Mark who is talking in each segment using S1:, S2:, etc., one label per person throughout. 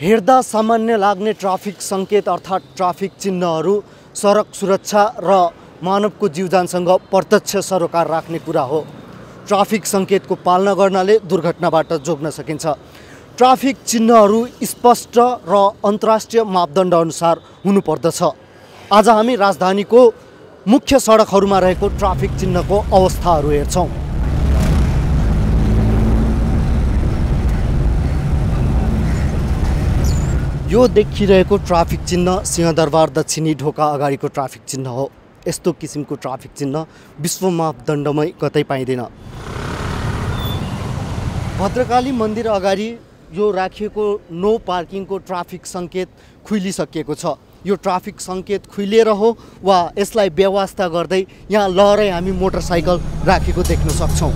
S1: हेर्दा सामान्य लाग्ने ट्राफिक सङ्केत अर्थात् ट्राफिक चिन्हहरू सडक सुरक्षा र मानवको जीवजानसँग प्रत्यक्ष सरोकार राख्ने कुरा हो। ट्राफिक सङ्केतको पालना गर्नाले दुर्घटनाबाट जोग्न सकिन्छ। ट्राफिक चिन्हहरू स्पष्ट र अन्तर्राष्ट्रिय मापदण्डअनुसार हुनुपर्दछ। आज हामी राजधानीको मुख्य सडकहरूमा रहेको ट्राफिक चिन्हको अवस्थाहरू हेर्छौँ। यो देखिरहेको ट्राफिक चिन्ह सिंहदरबार दक्षिणी ढोका अगाडिको ट्राफिक चिन्ह हो। यस्तो किसिमको ट्राफिक चिन्ह विश्व मापदण्डमै कतै पाइँदैन। भद्रकाली मन्दिर अगाडि यो राखिएको नो पार्किङको ट्राफिक सङ्केत खुइलिसकिएको छ। यो ट्राफिक सङ्केत खुइलिएर हो वा यसलाई व्यवस्था गर्दै यहाँ लहरै हामी मोटरसाइकल राखेको देख्न सक्छौँ।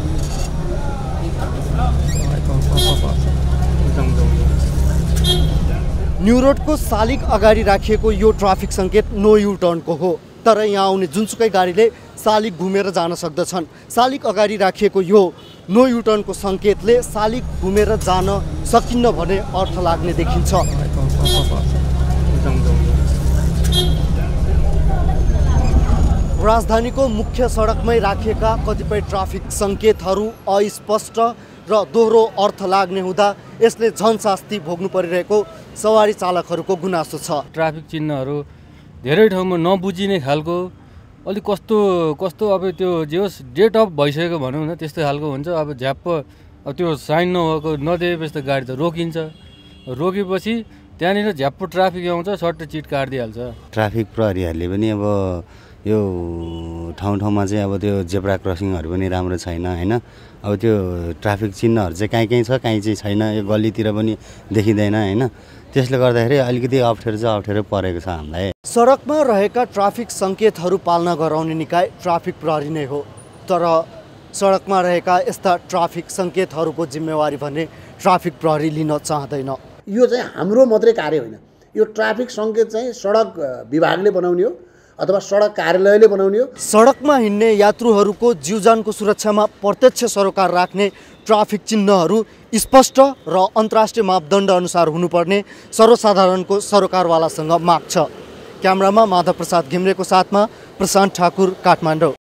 S1: न्यु रोडको सालिक अगाडि राखिएको यो ट्राफिक सङ्केत नो यु टर्नको हो। तर यहाँ आउने जुनसुकै गाडीले सालिक घुमेर जान सक्दछन्। सालिक अगाडि राखिएको यो नो यु टर्नको सङ्केतले सालिक घुमेर जान सकिन्न भन्ने अर्थ लाग्ने देखिन्छ। राजधानीको मुख्य सडकमै राखिएका कतिपय ट्राफिक सङ्केतहरू अस्पष्ट र दोहोरो अर्थ लाग्ने हुँदा यसले झन शास्ति भोग्नु परिरहेको सवारी चालकहरूको गुनासो छ।
S2: ट्राफिक चिन्हहरू धेरै ठाउँमा नबुझिने खालको अलिक कस्तो कस्तो अब त्यो जे होस् डेट अफ भइसकेको भनौँ न त्यस्तो खालको हुन्छ। अब झ्याप्प अब त्यो साइन नभएको नदिएपछि त गाडी त रोकिन्छ। रोकेपछि त्यहाँनिर झ्याप्प ट्राफिक आउँछ सट्ट चिट काटिदिइहाल्छ।
S3: ट्राफिक प्रहरीहरूले पनि अब यो ठाउँ ठाउँमा चाहिँ अब त्यो जेब्रा क्रसिङहरू पनि राम्रो छैन होइन? अब त्यो ट्राफिक चिन्हहरू चाहिँ काहीँ काहीँ छ काहीँ चाहिँ छैन यो गल्लीतिर पनि देखिँदैन होइन? त्यसले गर्दाखेरि अलिकति अप्ठ्यारो चाहिँ अप्ठ्यारो परेको छ हामीलाई।
S1: सडकमा रहेका ट्राफिक सङ्केतहरू पालना गराउने निकाय ट्राफिक प्रहरी नै हो। तर सडकमा रहेका यस्ता ट्राफिक सङ्केतहरूको जिम्मेवारी भने ट्राफिक प्रहरी लिन चाहँदैन।
S4: यो चाहिँ हाम्रो मात्रै कार्य होइन। यो ट्राफिक सङ्केत चाहिँ सडक विभागले बनाउने हो। अथवा सडक कार्यालयले बनाउने हो।
S1: सडकमा हिँड्ने यात्रुहरूको जीवजानको सुरक्षामा प्रत्यक्ष सरोकार राख्ने ट्राफिक चिन्हहरू स्पष्ट र अन्तर्राष्ट्रिय मापदण्ड अनुसार हुनुपर्ने सर्वसाधारणको सरोकारवालासँग माग छ। क्यामरामा माधव प्रसाद घिम्रेको साथमा प्रशान्त ठाकुर काठमाडौँ।